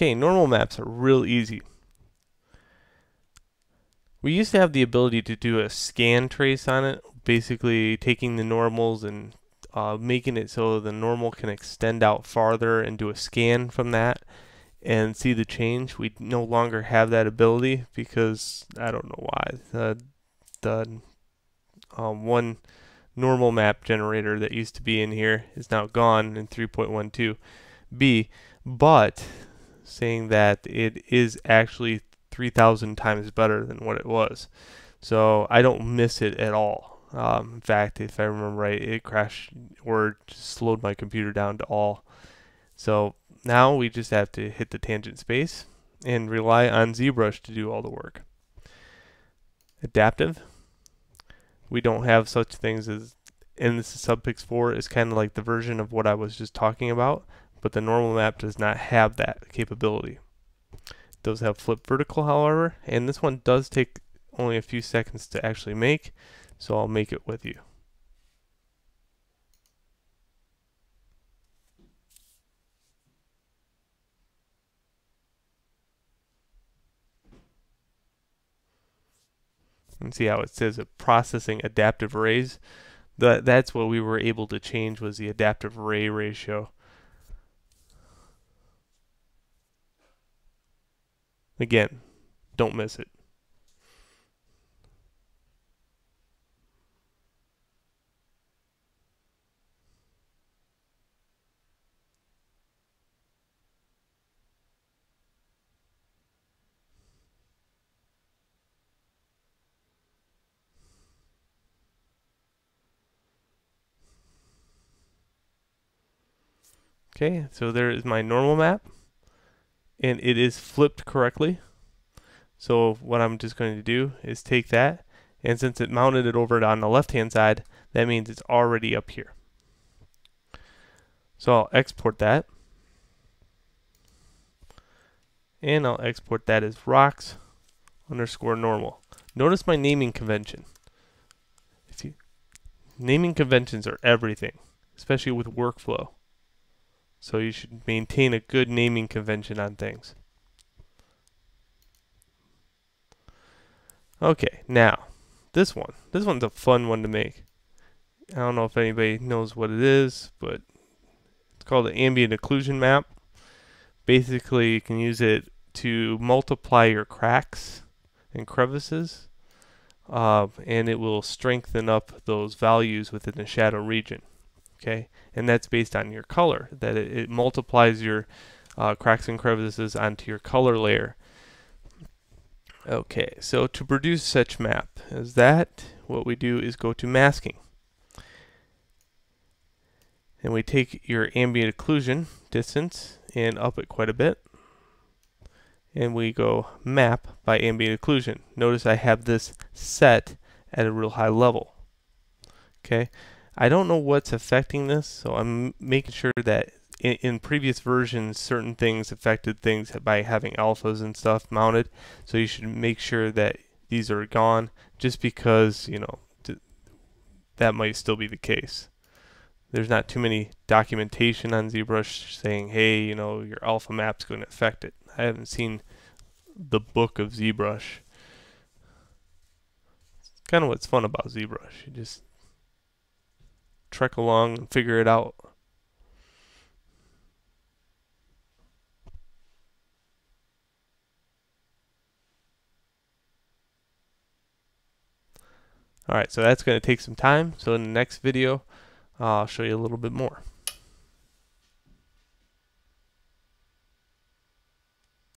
Okay, normal maps are real easy. We used to have the ability to do a scan trace on it, basically taking the normals and uh, making it so the normal can extend out farther and do a scan from that and see the change. We no longer have that ability because I don't know why. The, the um, one normal map generator that used to be in here is now gone in 3.12b, but saying that it is actually 3,000 times better than what it was. So I don't miss it at all. Um, in fact, if I remember right, it crashed or slowed my computer down to all. So now we just have to hit the tangent space and rely on ZBrush to do all the work. Adaptive. We don't have such things as, and this is Subpix 4 is kind of like the version of what I was just talking about, but the normal map does not have that capability. It does have flip vertical, however, and this one does take only a few seconds to actually make, so I'll make it with you. and see how it says a processing adaptive arrays. That that's what we were able to change was the adaptive array ratio. Again, don't miss it. Okay, so there is my normal map and it is flipped correctly. So what I'm just going to do is take that and since it mounted it over on the left hand side, that means it's already up here. So I'll export that and I'll export that as rocks underscore normal. Notice my naming convention. You, naming conventions are everything, especially with workflow. So you should maintain a good naming convention on things. Okay, now, this one. This one's a fun one to make. I don't know if anybody knows what it is, but it's called an ambient occlusion map. Basically, you can use it to multiply your cracks and crevices, uh, and it will strengthen up those values within the shadow region okay? And that's based on your color that it, it multiplies your uh, cracks and crevices onto your color layer. Okay so to produce such map as that what we do is go to masking. And we take your ambient occlusion distance and up it quite a bit. And we go map by ambient occlusion. Notice I have this set at a real high level. Okay I don't know what's affecting this, so I'm making sure that in, in, previous versions, certain things affected things by having alphas and stuff mounted. So you should make sure that these are gone, just because you know that might still be the case. There's not too many documentation on ZBrush saying, hey, you know, your alpha map's going to affect it. I haven't seen the book of ZBrush. It's kind of what's fun about ZBrush. You just trek along and figure it out. Alright, so that's going to take some time. So in the next video, I'll show you a little bit more.